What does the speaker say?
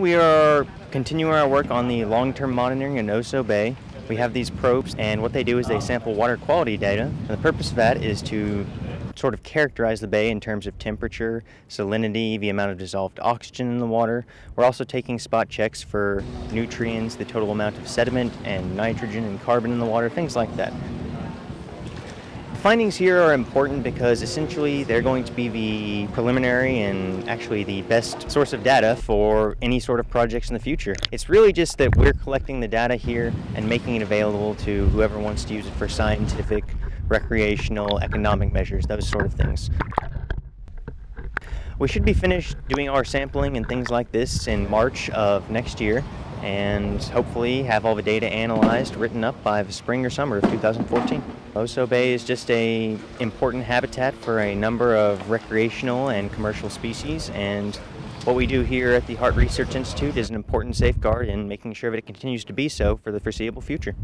We are continuing our work on the long-term monitoring in Oso Bay. We have these probes, and what they do is they sample water quality data. And the purpose of that is to sort of characterize the bay in terms of temperature, salinity, the amount of dissolved oxygen in the water. We're also taking spot checks for nutrients, the total amount of sediment and nitrogen and carbon in the water, things like that. Findings here are important because essentially they're going to be the preliminary and actually the best source of data for any sort of projects in the future. It's really just that we're collecting the data here and making it available to whoever wants to use it for scientific, recreational, economic measures, those sort of things. We should be finished doing our sampling and things like this in March of next year and hopefully have all the data analyzed, written up by the spring or summer of 2014. Oso Bay is just a important habitat for a number of recreational and commercial species and what we do here at the Harte Research Institute is an important safeguard in making sure that it continues to be so for the foreseeable future.